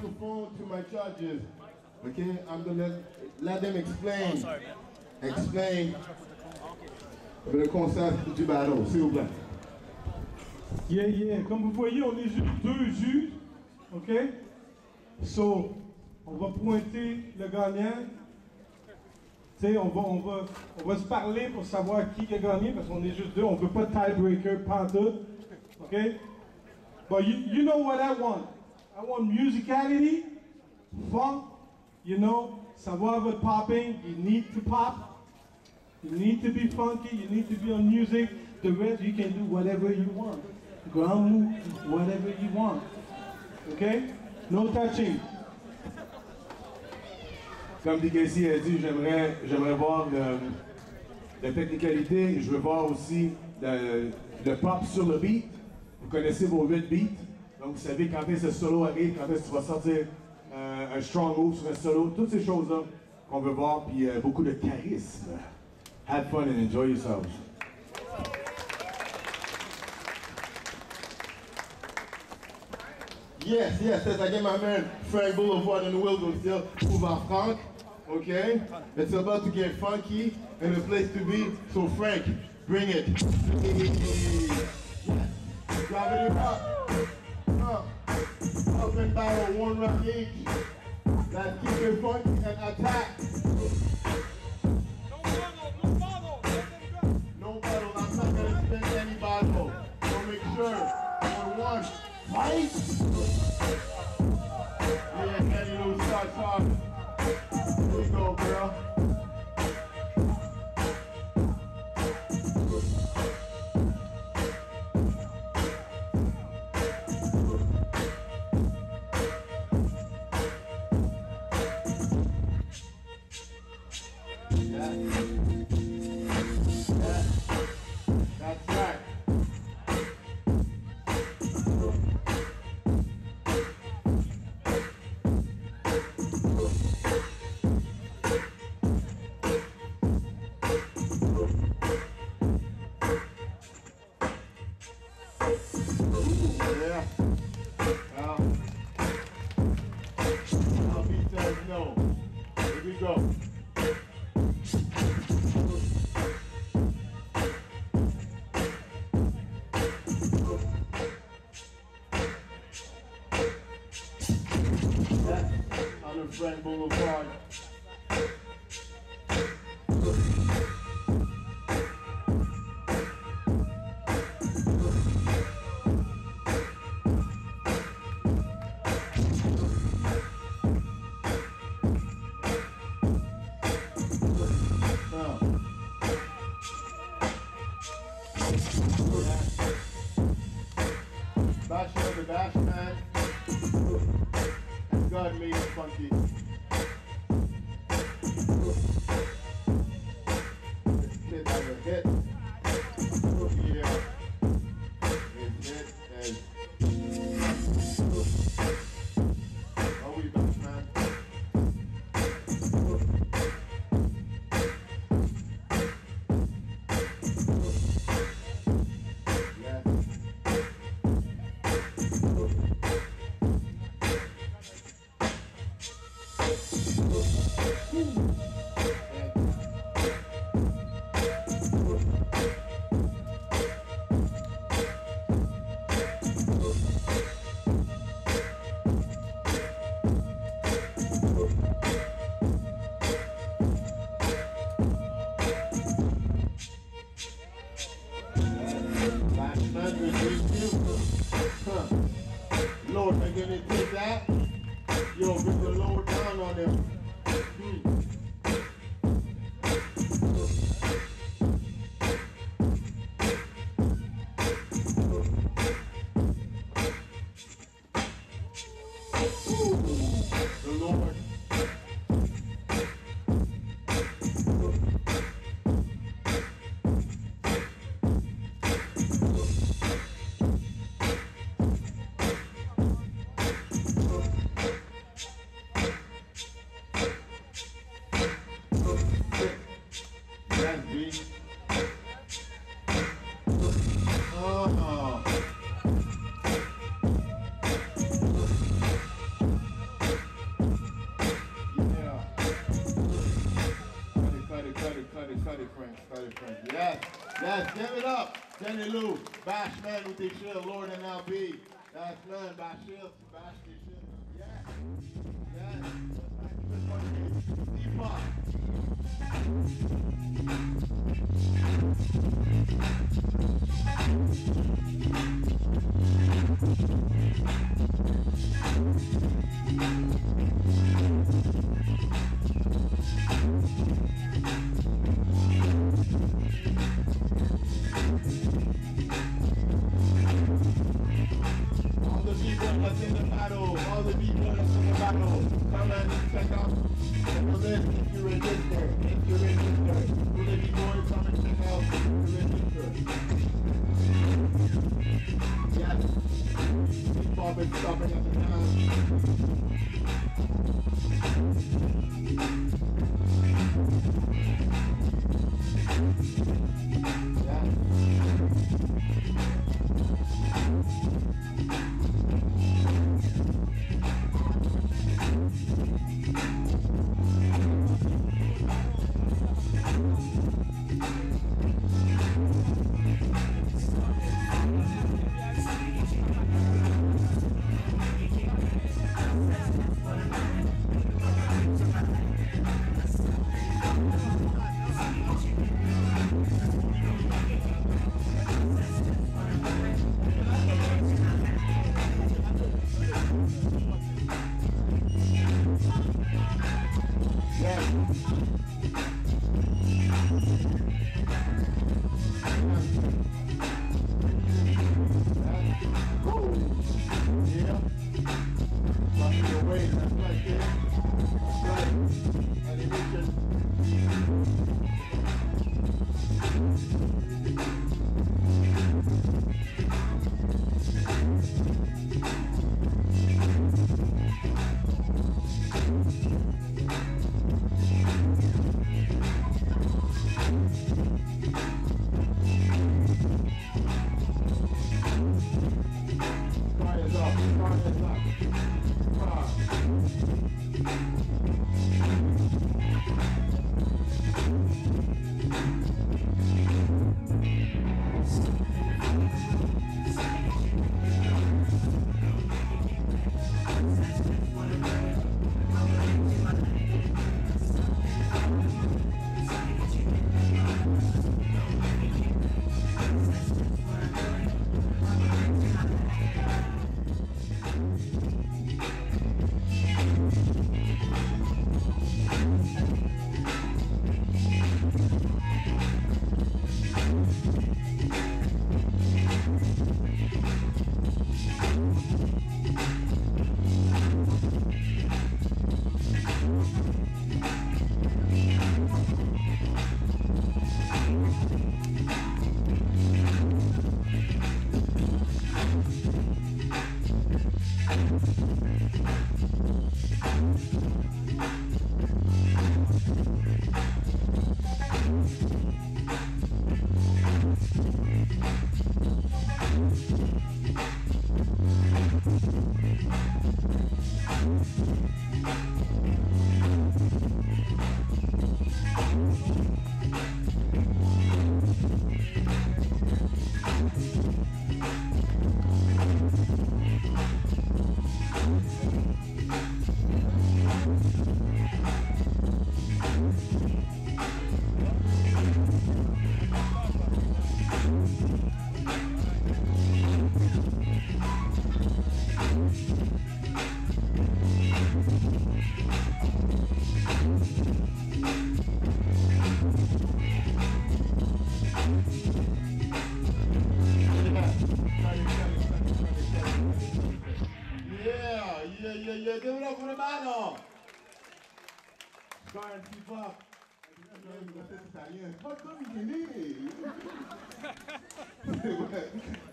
microphone to my judges. Okay, I'm gonna let, let them explain. Explain le concept du battle, s'il vous plaît. Yeah, yeah. Comme vous voyez, on est juste deux juges. OK? So, on va pointer le gagnant. Tu sais, on va, on, va, on va se parler pour savoir qui a gagné parce qu'on est juste deux. On veut pas de tiebreaker, pantoute. OK? But you, you know what I want. I want musicality, funk, you know, savoir votre popping. You need to pop. You need to be funky. You need to be on music. The rest, you can do whatever you want. Ground move, whatever you want. Okay? No touching. Comme DKC a dit, j'aimerais, j'aimerais voir le- la technicalité. Je veux voir aussi le, le pop sur le beat. Vous connaissez vos 8 beats? Donc, vous savez quand est-ce que le solo arrive, quand est-ce que tu vas sortir euh, un strong move sur un solo. Toutes ces choses-là qu'on veut voir. Puis euh, beaucoup de charisme. Have fun and enjoy yourselves. Yes, yes, yes, I get my man Frank Boulevard in the Willow still. Move our funk, okay? It's about to get funky and a place to be. So Frank, bring it. Up. Up and battle, one round each. Let's keep it funky and attack. No battle, no battle. No battle. I'm not gonna spend any battle. So make sure, for one, fight! Yeah, Kenny Lou starts off. Here you go, girl. The Friend Boulevard. Bash the dash man. God made it funky. Kid has a hit. Yes, give it up. Jenny Lou, Bashman with the shield, Lord and LB. That's man, Bash the shield. Yes. Yes. Deepak. Been stopping at the time.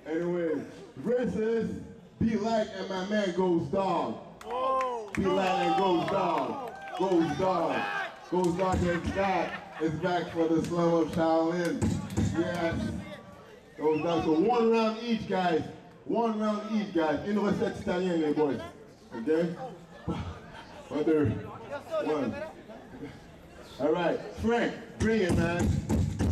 Anyway, versus Be Like and my man Goes Dog. Be Like and Goes Dog. Goes Dog. Goes Dog and Scott is back for the slum of Shaolin. Yes. Goes Dog. So one round each, guys. One round each, guys. Une recette italienne, eh, les boys. Okay? Other one. All right, Frank, bring it, man.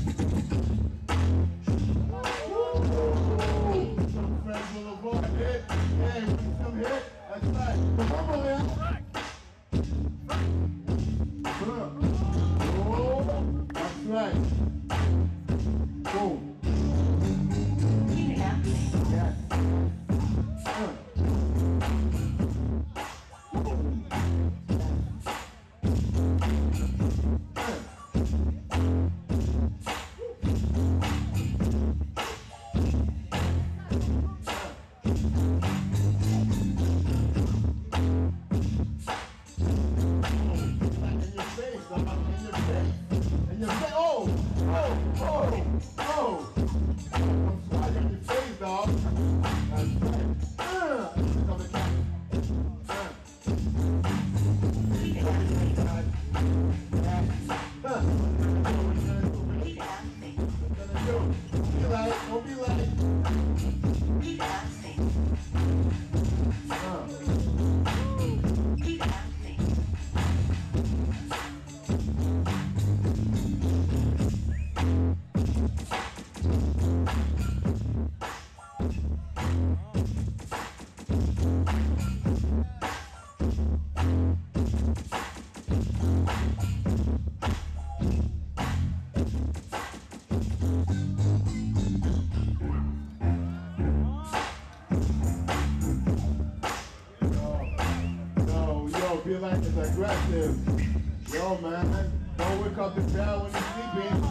feeling is aggressive. Yo, man, don't wake up the bell when you're sleeping.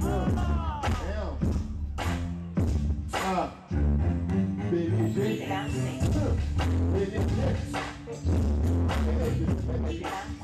Damn. Ah. Baby, baby. Baby, baby. And.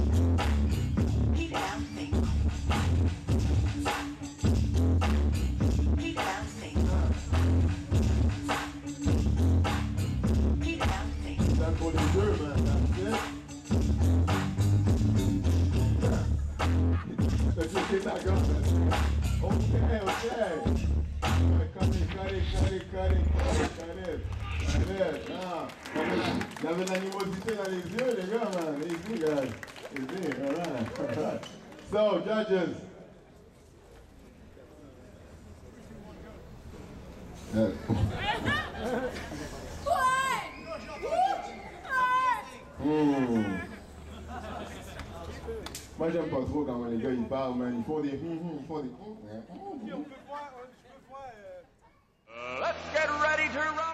Il l'animosité dans les yeux, les gars, man. Easy, guys. Easy, So, judges. Moi j'aime pas trop quand les gars ils parlent, man. ils font des hum hum, des hum. Let's get ready to rock!